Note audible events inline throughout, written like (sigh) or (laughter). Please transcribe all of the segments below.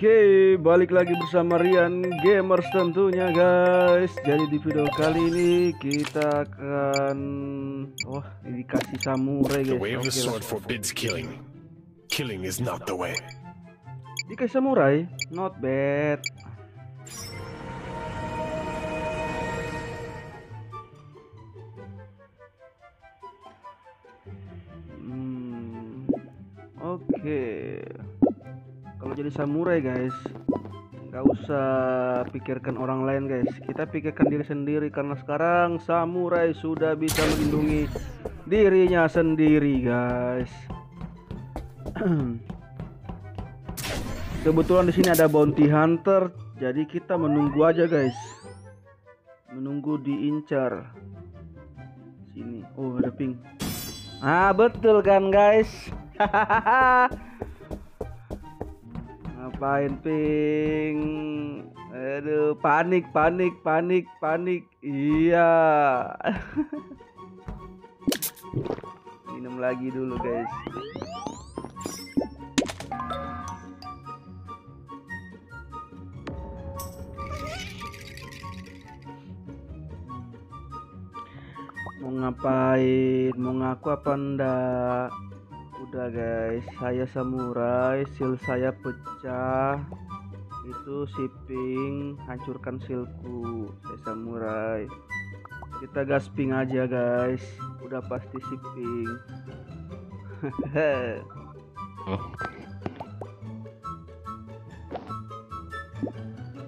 Oke, balik lagi bersama Rian Gamers tentunya guys. Jadi di video kali ini kita akan wah ini dikasih samurai The guys. way of the sword forbids killing. Killing is not the way. Dikasih samurai, not bad. Hmm, Oke. Kalau jadi samurai guys, nggak usah pikirkan orang lain guys. Kita pikirkan diri sendiri karena sekarang samurai sudah bisa melindungi dirinya sendiri guys. (clears throat) Kebetulan di sini ada bounty hunter, jadi kita menunggu aja guys. Menunggu diincar. Sini. Oh, ada ping. Ah, betul kan guys? (laughs) Ngapain ping? Aduh, panik, panik, panik, panik. Iya. (laughs) Minum lagi dulu guys. mau ngapain mau ngaku apa ndak udah guys saya samurai seal saya pecah itu shipping hancurkan silku saya samurai kita gasping aja guys udah pasti shipping (laughs) Oh.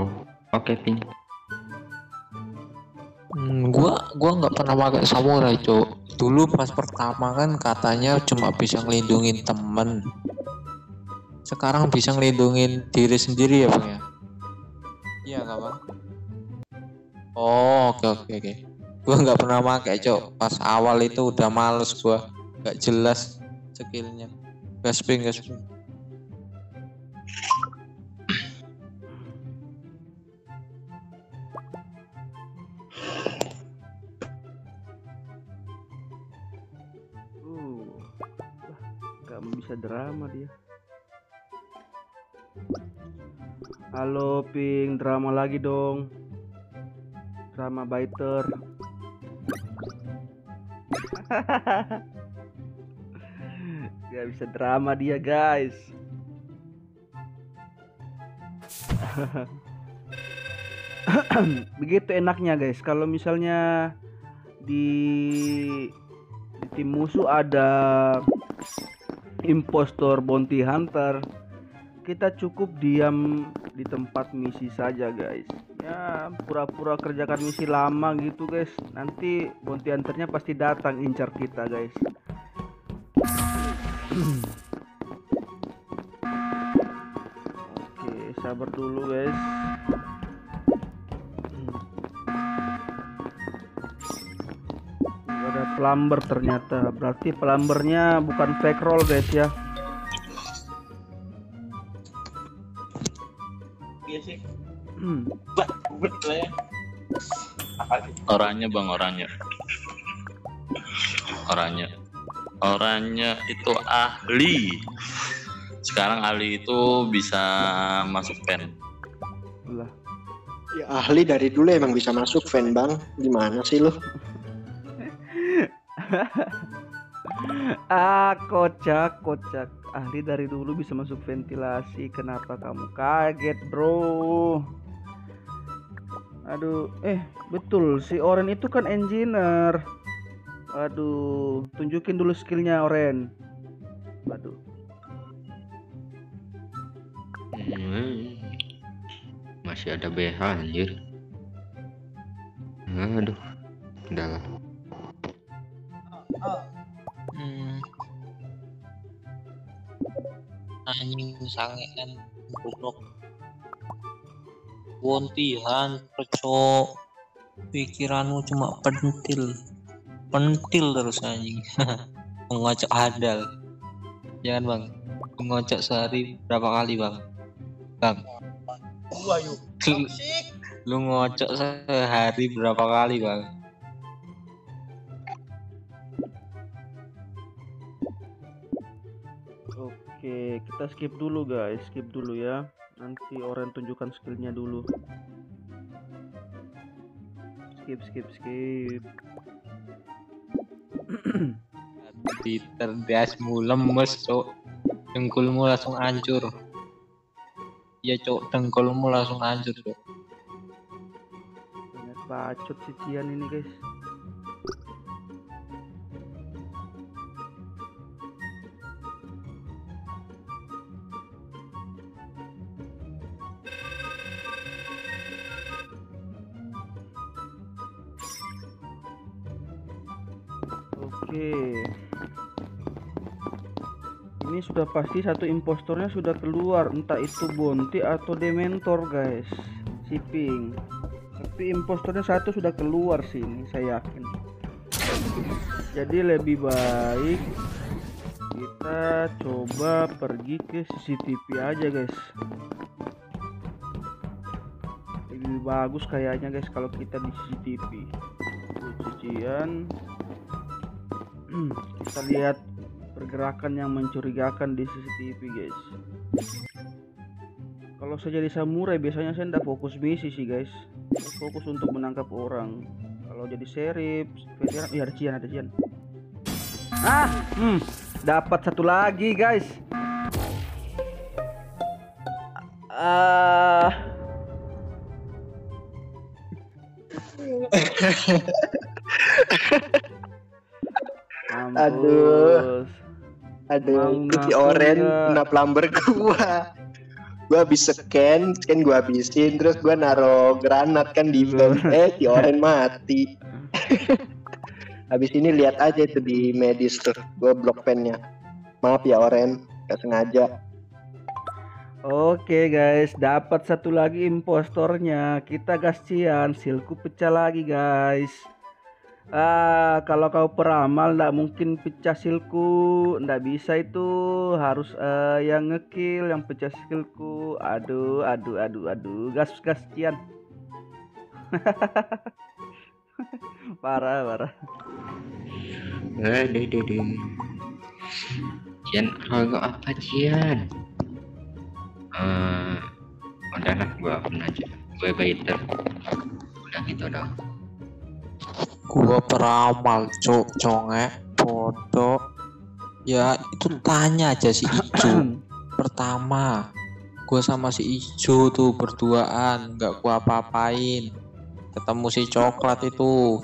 Oh, oke ping. Hmm, gua gua nggak pernah pakai samurai, Cok. Dulu pas pertama kan katanya cuma bisa ngelindungin temen. Sekarang bisa ngelindungin diri sendiri ya, Bang ya? Iya nggak, Bang? Oh, oke oke oke. Gua nggak pernah pakai, Cok. Pas awal itu udah males gua. nggak jelas skillnya. Gasping, gasping. Drama dia. Halo ping drama lagi dong. Drama biter. (laughs) Gak bisa drama dia guys. (laughs) Begitu enaknya guys. Kalau misalnya di, di tim musuh ada impostor bounty hunter kita cukup diam di tempat misi saja guys. Ya pura-pura kerjakan misi lama gitu guys. Nanti bounty hunternya pasti datang incar kita guys. (clears throat) Oke sabar dulu guys ada plumber ternyata berarti plumbernya bukan fake roll guys ya Iya sih. Hmm. Ya. Orangnya bang orangnya. Orangnya. Orangnya itu ahli. Sekarang ahli itu bisa masuk pen. lah Ya ahli dari dulu emang bisa masuk fan bang. Gimana sih lu? Ah kocak kocak. Ahli dari dulu bisa masuk ventilasi. Kenapa kamu kaget bro? Aduh eh betul. Si Oren itu kan engineer. Aduh tunjukin dulu skillnya Oren. Aduh. Hmm. Masih ada BH anjir. Aduh. Udah Hmm. Anjing sangean goblok. Wontihan percok. Pikiranmu cuma pentil. Pentil terus anjing. (laughs) Mengocok hadal. Jangan bang. Mengocok sehari berapa kali bang? Bang. Lu ngocok sehari berapa kali bang? Oke, kita skip dulu guys, skip dulu ya. Nanti orang tunjukkan skillnya dulu. Skip, skip, skip. (clears throat) Diterdasmu lemes cok dengkulmu langsung hancur iya cok dengkulmu langsung hancur cok Banyak bacot si Cian ini guys. Oke. Ini sudah pasti satu impostornya sudah keluar, entah itu Bonti atau Dementor, guys. Shipping. Tapi impostornya satu sudah keluar sih ini, saya yakin. Jadi lebih baik kita coba pergi ke CCTV aja, guys. Lebih bagus kayaknya, guys, kalau kita di CCTV. Cucian kita lihat pergerakan yang mencurigakan di CCTV guys. Kalau saya jadi samurai biasanya saya tidak fokus misi sih guys. Fokus untuk menangkap orang. Kalau jadi serif veteran ya ada Cian ada Cian. Ah hmm, dapat satu lagi guys. Ah. Aduh. (laughs) Mampus. Aduh, Mau itu si Oren kena plumber gua. Gua habis scan, scan gua habisin, terus gua naro granat kan di vent. Eh, si Oren mati. habis ini lihat aja itu di medis tuh, gua blok pennya. Maaf ya Oren, gak sengaja. Oke guys, dapat satu lagi impostornya. Kita gas Cian, silku pecah lagi guys. Ah, kalau kau peramal ndak mungkin pecah silku, ndak bisa itu harus eh, yang ngekill, yang pecah silku. Aduh, aduh, aduh, aduh, gas gas Cian. (laughs) parah, parah. Aduh, aduh, aduh. Cian, kalau apa Cian? Eh, udah gua akun aja. Gue baiter. Udah gitu dong. Gua peramal cok congek bodoh. Ya itu tanya aja si Ijo. (clears throat) Pertama gua sama si Ijo tuh berduaan nggak gua apa-apain. Ketemu si coklat itu.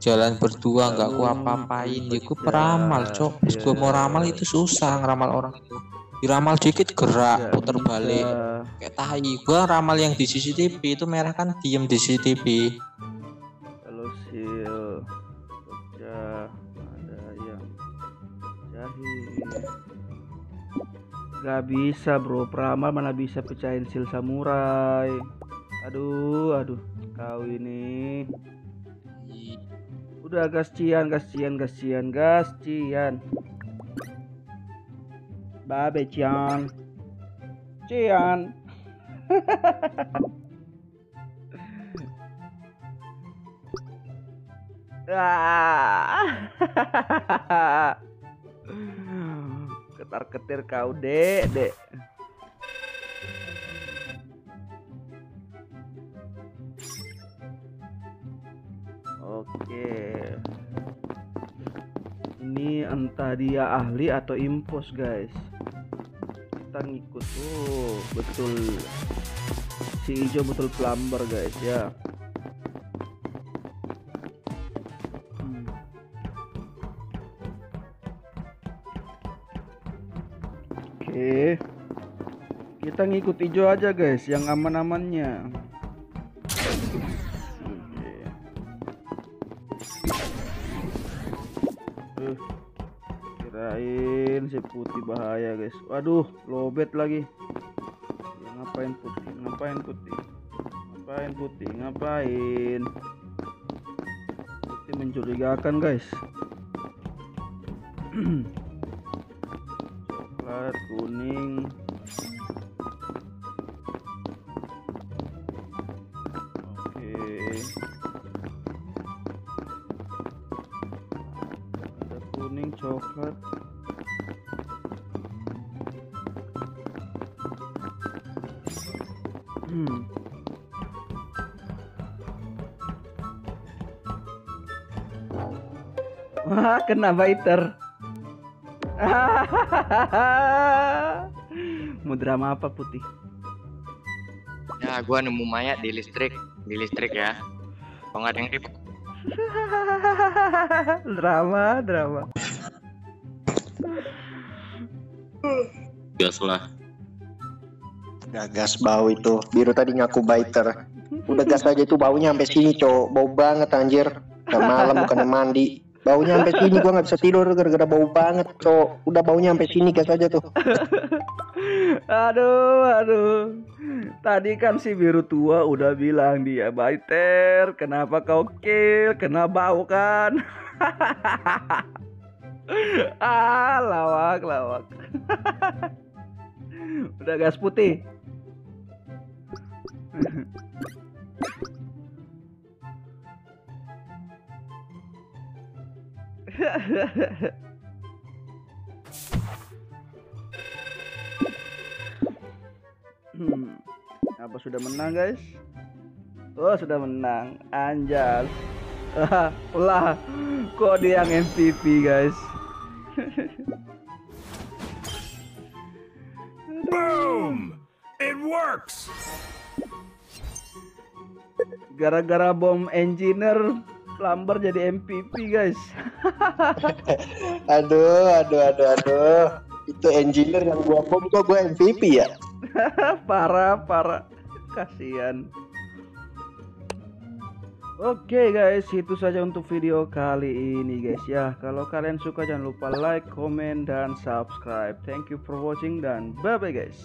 Jalan berdua nggak gua apa-apain. Ya gua peramal cok. Terus gua mau ramal itu susah ngeramal orang itu. Diramal dikit gerak Nggak puter bisa. balik. Kayak tahi gua ramal yang di CCTV itu merah kan diem di CCTV Gak bisa bro, peramal mana bisa pecahin sil samurai. Aduh, aduh, kau ini. Udah gas cian, gas cian, gas cian, gas cian. Babe cian. Cian. (laughs) Ah. (laughs) Ketir kau dek dek. Oke. Ini entah dia ahli atau impos guys. Kita ngikut tuh betul. Si hijau betul plumber guys ya. Kita ngikut hijau aja guys, yang aman-amannya. Uh, kirain si putih bahaya guys. Waduh, lobet lagi. Ya, ngapain putih? Ngapain putih? Ngapain putih? Ngapain? Putih mencurigakan guys. (clears throat) coklat kuning banget hmm. Wah kena biter. (laughs) Mau drama apa putih? Ya gua nemu mayat di listrik. Di listrik ya. Kok ada yang ribet? (laughs) Drama drama. Gas lah Gagas bau itu. Biru tadi ngaku biter. Udah gas aja itu baunya sampai sini, cowok. Bau banget anjir. Udah malam bukannya mandi. Baunya sampai sini gua nggak bisa tidur gara-gara bau banget, cowok. Udah baunya sampai sini gas aja tuh. Aduh, aduh. Tadi kan si biru tua udah bilang dia biter. Kenapa kau kill? Kena bau kan? (laughs) ah, lawak, lawak. udah gas putih. Hmm. Apa sudah menang guys? Oh sudah menang Anjas Lah (laughs) Kok dia yang MVP guys Boom! It works! Gara-gara bom engineer Lamber jadi MVP guys (laughs) Aduh, aduh, aduh, aduh. Itu engineer yang gua bom kok gua MVP ya? (laughs) Parah parah Kasian Oke guys, itu saja untuk video kali ini guys ya. Kalau kalian suka jangan lupa like, comment, dan subscribe. Thank you for watching dan bye bye guys.